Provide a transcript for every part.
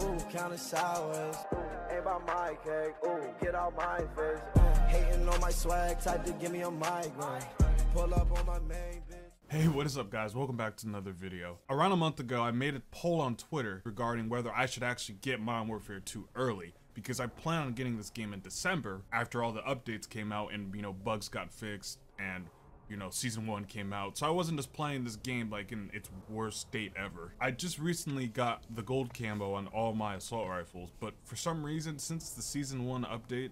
Ooh, counting sideways. Ooh, ain't about my cake. Ooh, get out my face. Ooh, hating on my swag, type to give me a migraine. Pull up on my main bitch. Hey, what is up guys? Welcome back to another video. Around a month ago, I made a poll on Twitter regarding whether I should actually get Modern Warfare 2 early because I plan on getting this game in December after all the updates came out and, you know, bugs got fixed and, you know, Season 1 came out. So I wasn't just playing this game like in its worst state ever. I just recently got the gold camo on all my assault rifles, but for some reason, since the Season 1 update,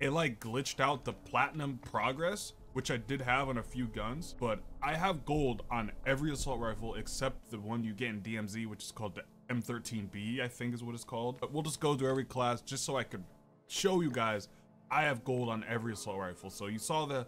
it like glitched out the platinum progress which I did have on a few guns, but I have gold on every assault rifle except the one you get in DMZ, which is called the M13B, I think is what it's called. But we'll just go through every class just so I could show you guys I have gold on every assault rifle. So you saw the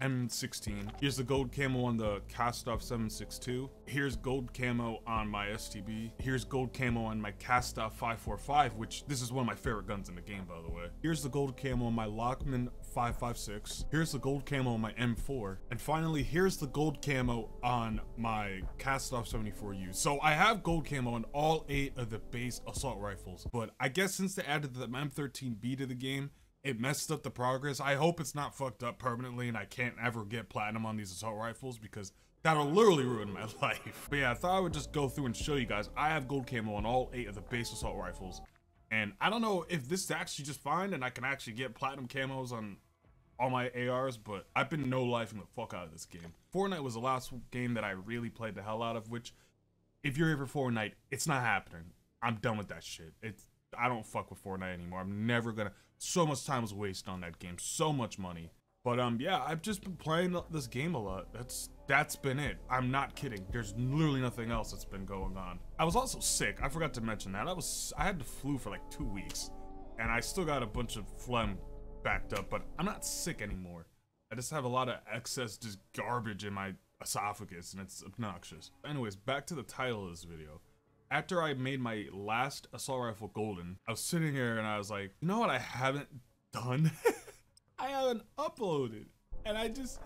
M16. Here's the gold camo on the Kastov 762. Here's gold camo on my STB. Here's gold camo on my Kastov 545, which this is one of my favorite guns in the game, by the way. Here's the gold camo on my Lachmann 556. Here's the gold camo on my M4. And finally, here's the gold camo on my Kastov 74U. So I have gold camo on all eight of the base assault rifles, but I guess since they added the M13B to the game, it messed up the progress. I hope it's not fucked up permanently and I can't ever get platinum on these assault rifles because that'll literally ruin my life. But yeah, I thought I would just go through and show you guys. I have gold camo on all eight of the base assault rifles. And I don't know if this is actually just fine and I can actually get platinum camos on all my ARs, but I've been no lifing the fuck out of this game. Fortnite was the last game that I really played the hell out of, which if you're here for Fortnite, it's not happening. I'm done with that shit. It's I don't fuck with Fortnite anymore. I'm never gonna so much time was wasted on that game, so much money. But um, yeah, I've just been playing this game a lot. That's that's been it. I'm not kidding. There's literally nothing else that's been going on. I was also sick. I forgot to mention that. I was I had the flu for like two weeks, and I still got a bunch of phlegm backed up. But I'm not sick anymore. I just have a lot of excess just garbage in my esophagus, and it's obnoxious. Anyways, back to the title of this video after I made my last assault rifle golden, I was sitting here and I was like, you know what I haven't done? I haven't uploaded. And I just,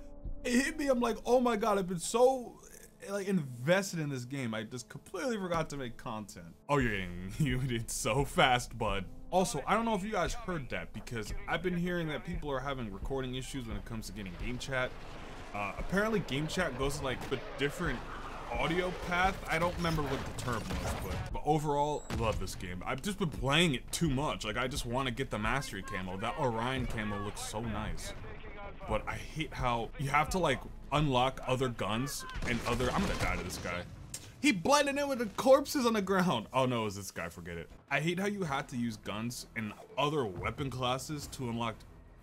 it hit me. I'm like, oh my God, I've been so like invested in this game. I just completely forgot to make content. Oh, you're getting muted so fast, bud. Also, I don't know if you guys heard that because I've been hearing that people are having recording issues when it comes to getting game chat. Uh, apparently game chat goes like a different audio path. I don't remember what the term was, but, but overall, love this game. I've just been playing it too much. Like, I just want to get the Mastery camo. That Orion camo looks so nice. But I hate how you have to, like, unlock other guns and other... I'm gonna die to this guy. He blended in with the corpses on the ground. Oh no, is this guy, forget it. I hate how you had to use guns and other weapon classes to unlock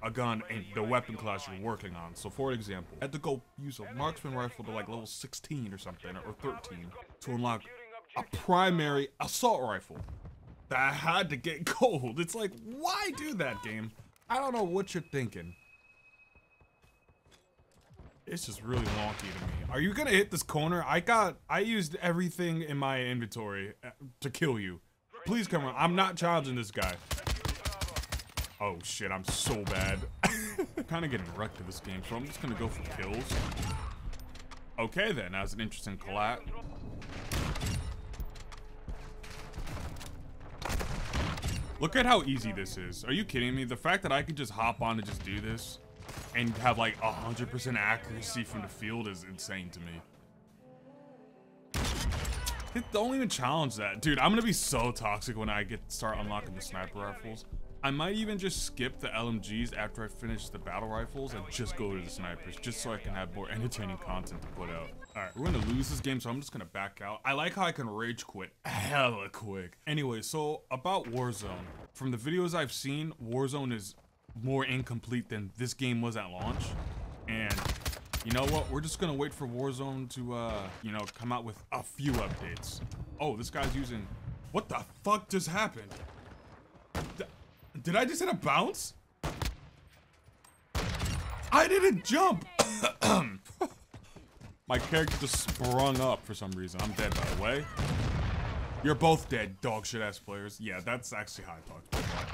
a gun and the weapon class you're working on. So for example, I had to go use a marksman rifle to like level 16 or something, or 13, to unlock a primary assault rifle. That I had to get gold. It's like, why do that game? I don't know what you're thinking. It's just really wonky to me. Are you gonna hit this corner? I got, I used everything in my inventory uh, to kill you. Please come on. I'm not challenging this guy. Oh shit, I'm so bad. I'm kind of getting wrecked in this game, so I'm just gonna go for kills. Okay then, that was an interesting collat. Look at how easy this is. Are you kidding me? The fact that I could just hop on and just do this and have like 100% accuracy from the field is insane to me. Don't even challenge that. Dude, I'm gonna be so toxic when I get start unlocking the sniper rifles. I might even just skip the LMGs after I finish the battle rifles and just go to the snipers, just so I can have more entertaining content to put out. Alright, we're gonna lose this game, so I'm just gonna back out. I like how I can rage quit hella quick. Anyway, so about Warzone. From the videos I've seen, Warzone is more incomplete than this game was at launch. And you know what? We're just gonna wait for Warzone to, uh, you know, come out with a few updates. Oh, this guy's using... What the fuck just happened? Did I just hit a bounce? I didn't jump! My character just sprung up for some reason. I'm dead, by the way. You're both dead, dog shit ass players. Yeah, that's actually how I talk.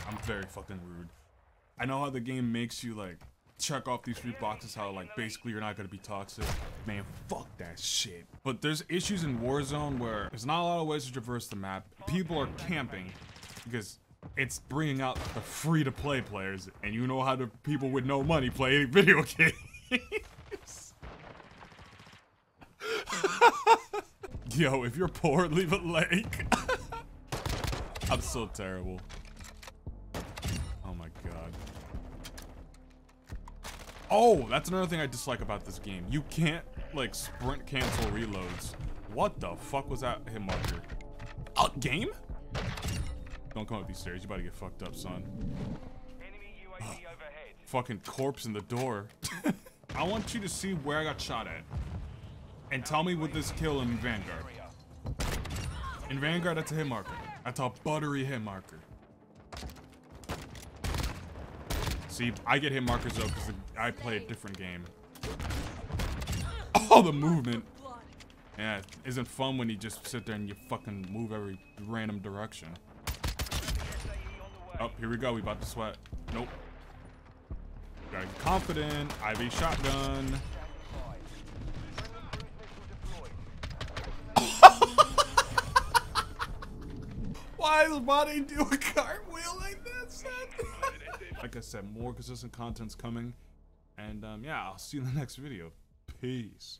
I'm very fucking rude. I know how the game makes you, like, check off these three boxes how like basically you're not gonna be toxic. Man, fuck that shit. But there's issues in Warzone where there's not a lot of ways to traverse the map. People are camping because it's bringing out the free to play players, and you know how the people with no money play video games. Yo, if you're poor, leave a like. I'm so terrible. Oh my god. Oh, that's another thing I dislike about this game. You can't, like, sprint cancel reloads. What the fuck was that hit marker? Uh, game? Don't come up these stairs. You about to get fucked up, son. Fucking corpse in the door. I want you to see where I got shot at. And tell me what this kill in Vanguard. In Vanguard, that's a hit marker. That's a buttery hit marker. See, I get hit markers though because I play a different game. Oh, the movement. Yeah, it isn't fun when you just sit there and you fucking move every random direction. Oh, here we go. We about to sweat. Nope. Gotta confident. IV shotgun. Why is Bonnie do a cartwheel like son? like I said, more consistent content's coming. And um, yeah, I'll see you in the next video. Peace.